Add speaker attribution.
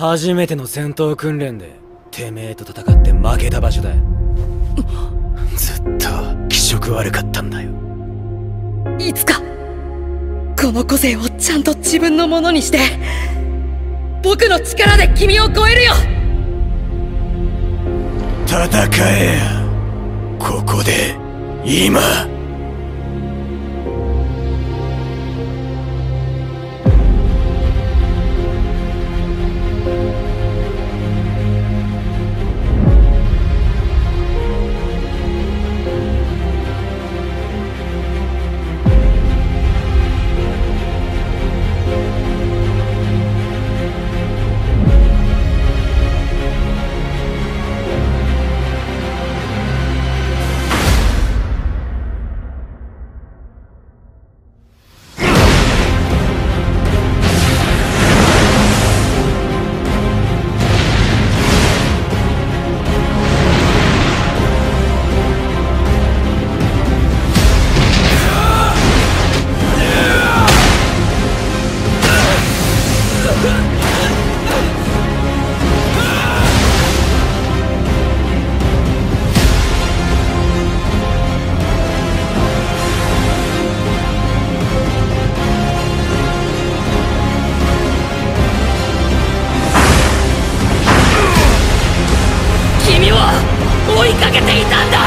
Speaker 1: 初めての戦闘訓練でてめえと戦って負けた場所だ。ずっと気色悪かったんだよ。
Speaker 2: いつかこの個性をちゃんと自分のものにして僕の力で君を超えるよ。
Speaker 1: 戦えここで今かけていたんだ。